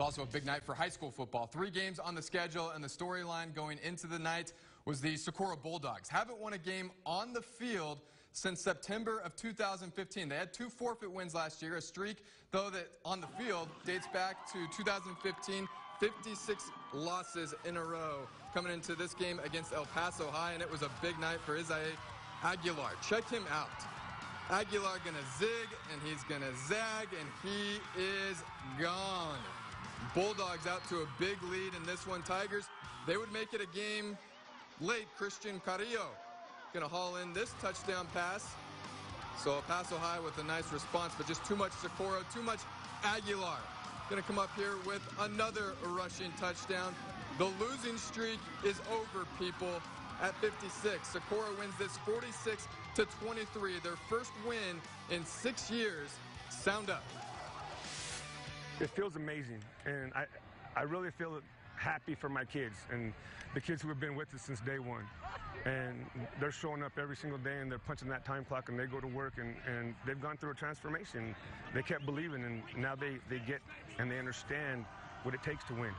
It's also a big night for high school football. Three games on the schedule, and the storyline going into the night was the Socorro Bulldogs. Haven't won a game on the field since September of 2015. They had two forfeit wins last year, a streak, though, that on the field dates back to 2015. 56 losses in a row coming into this game against El Paso High, and it was a big night for Isaiah Aguilar. Check him out. Aguilar gonna zig, and he's gonna zag, and he is gone. Bulldogs out to a big lead in this one. Tigers, they would make it a game late. Christian Carrillo going to haul in this touchdown pass. So El Paso High with a nice response, but just too much Socorro, too much Aguilar. Going to come up here with another rushing touchdown. The losing streak is over, people, at 56. Socorro wins this 46 to 23, their first win in six years. Sound up. It feels amazing, and I, I really feel happy for my kids and the kids who have been with us since day one. And they're showing up every single day and they're punching that time clock and they go to work and, and they've gone through a transformation. They kept believing and now they, they get and they understand what it takes to win.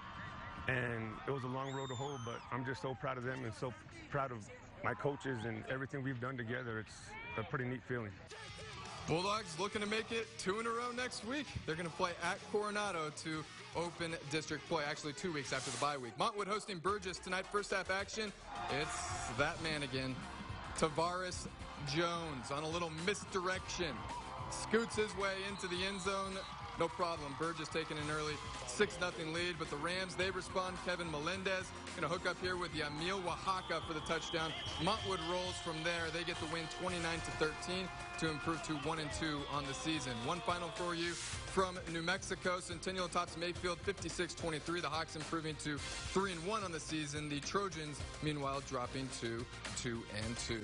And it was a long road to hoe, but I'm just so proud of them and so proud of my coaches and everything we've done together. It's a pretty neat feeling. Bulldogs looking to make it two in a row next week. They're going to play at Coronado to open district play, actually two weeks after the bye week. Montwood hosting Burges tonight. First half action. It's that man again. Tavares Jones on a little misdirection. Scoots his way into the end zone. No problem. Burges taking an early 6-0 lead, but the Rams, they respond. Kevin Melendez going to hook up here with Yamil Oaxaca for the touchdown. Montwood rolls from there. They get the win 29 to 13 to improve to 1 and 2 on the season. One final for you from New Mexico. Centennial tops Mayfield 56-23. The Hawks improving to 3 and 1 on the season. The Trojans, meanwhile, dropping to 2 and 2.